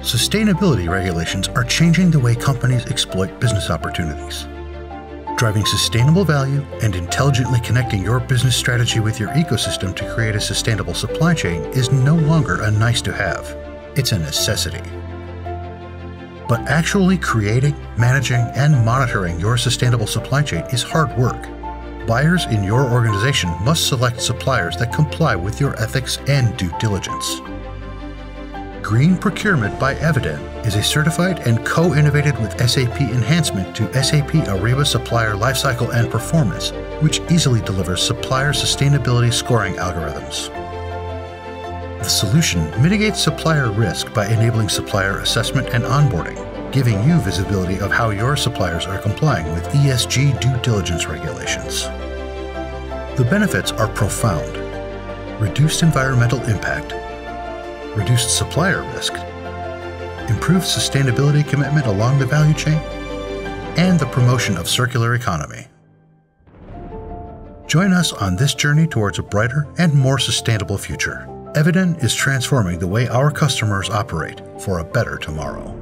sustainability regulations are changing the way companies exploit business opportunities. Driving sustainable value and intelligently connecting your business strategy with your ecosystem to create a sustainable supply chain is no longer a nice to have, it's a necessity. But actually creating, managing, and monitoring your sustainable supply chain is hard work. Buyers in your organization must select suppliers that comply with your ethics and due diligence. Green Procurement by Eviden is a certified and co-innovated with SAP enhancement to SAP Ariba Supplier Lifecycle and Performance, which easily delivers supplier sustainability scoring algorithms. The solution mitigates supplier risk by enabling supplier assessment and onboarding, giving you visibility of how your suppliers are complying with ESG due diligence regulations. The benefits are profound. Reduced environmental impact, reduced supplier risk, improved sustainability commitment along the value chain, and the promotion of circular economy. Join us on this journey towards a brighter and more sustainable future. Eviden is transforming the way our customers operate for a better tomorrow.